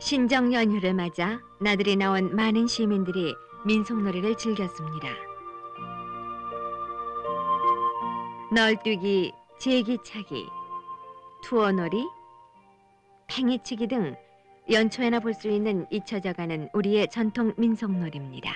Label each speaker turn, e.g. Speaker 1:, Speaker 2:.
Speaker 1: 신정 연휴를 맞아 나들이 나온 많은 시민들이 민속놀이를 즐겼습니다. 널뛰기, 제기차기, 투어놀이, 팽이치기 등 연초에나 볼 수 있는 잊혀져가는 우리의 전통 민속놀이입니다.